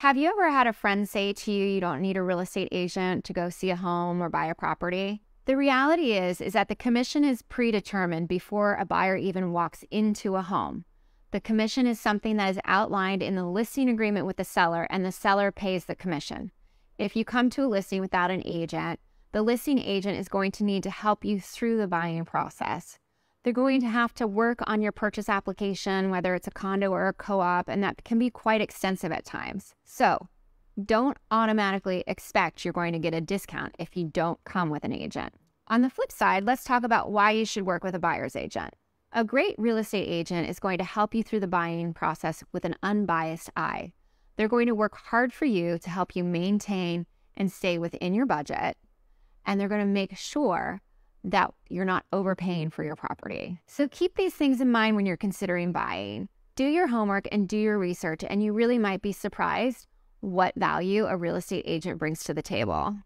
Have you ever had a friend say to you you don't need a real estate agent to go see a home or buy a property? The reality is is that the commission is predetermined before a buyer even walks into a home. The commission is something that is outlined in the listing agreement with the seller and the seller pays the commission. If you come to a listing without an agent, the listing agent is going to need to help you through the buying process. They're going to have to work on your purchase application, whether it's a condo or a co op, and that can be quite extensive at times. So don't automatically expect you're going to get a discount if you don't come with an agent. On the flip side, let's talk about why you should work with a buyer's agent. A great real estate agent is going to help you through the buying process with an unbiased eye. They're going to work hard for you to help you maintain and stay within your budget, and they're going to make sure that you're not overpaying mm-hmm. for your property. So keep these things in mind when you're considering buying. Do your homework and do your research, and you really might be surprised what value a real estate agent brings to the table.